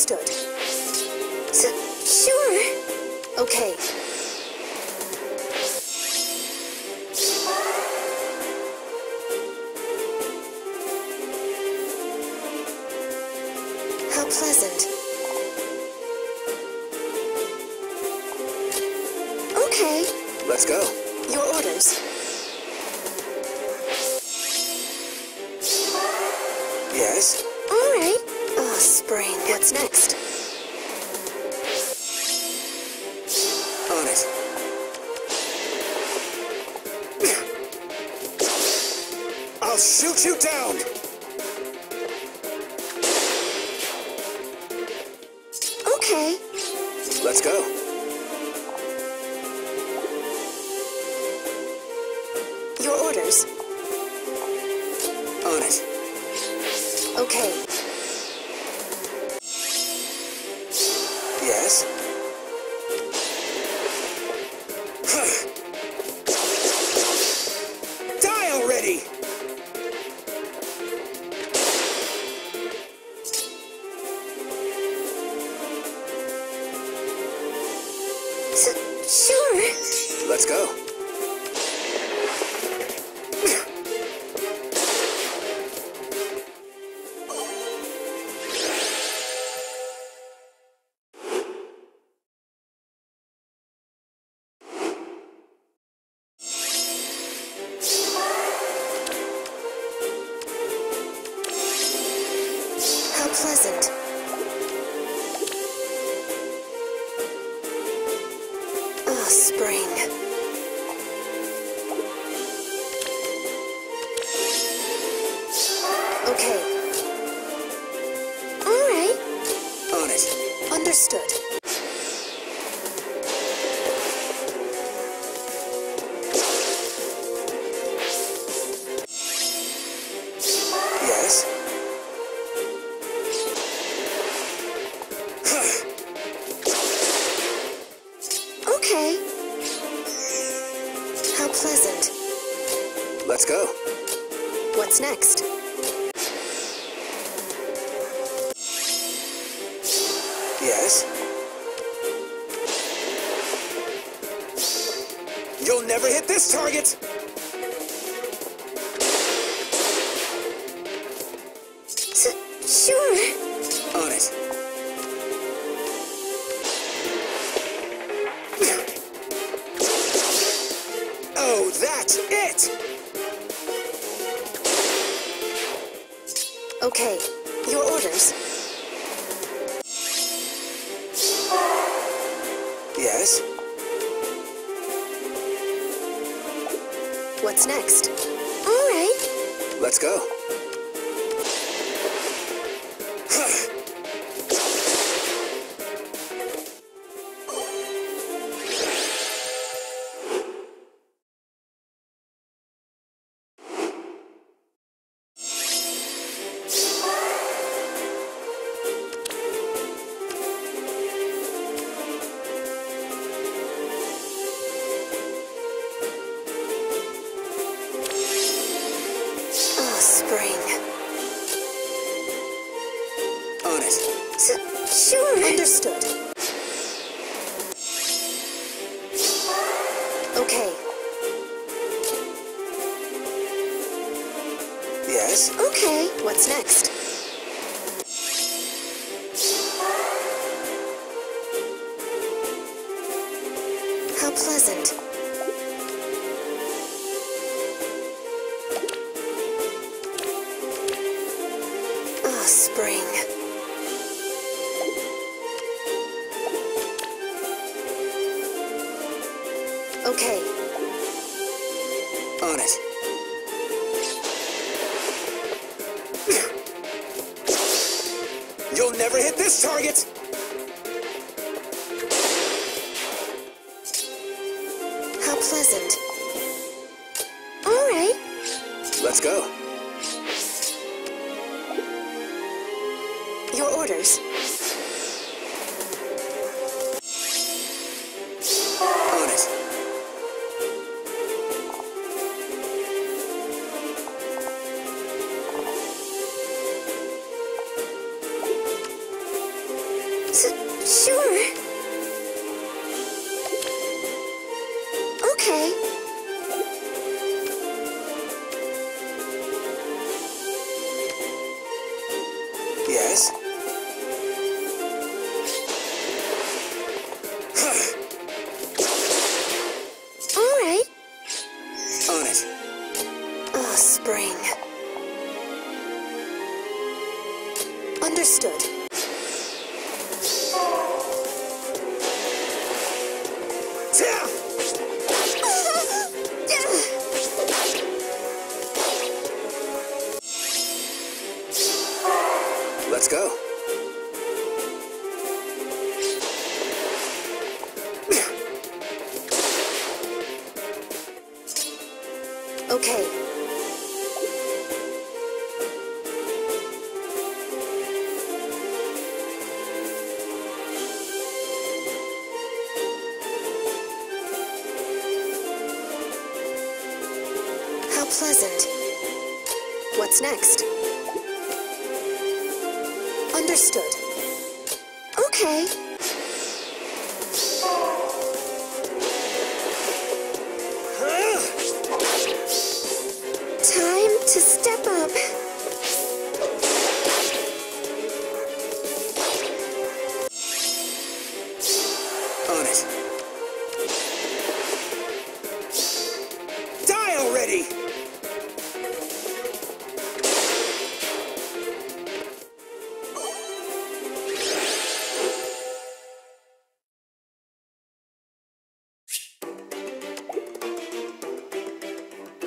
Understood. S sure. Okay. How pleasant. Okay. Let's go. Your orders. Yes? I'll shoot you down! Okay. Let's go. Your orders. On it. Okay. Yes? Let's go. How pleasant. Oh, spring. Pleasant. Let's go. What's next? Yes? You'll never hit this target! S sure. It! Okay. Your orders. Yes? What's next? All right. Let's go. Sure. Understood. Okay. Yes? Okay. What's next? Okay. On it. You'll never hit this target! How pleasant. All right. Let's go. Your orders. Sure. Okay. Yes? All right. On it. Oh, spring. Understood. Let's go. Okay. How pleasant. What's next? Understood. Okay. Time to step up.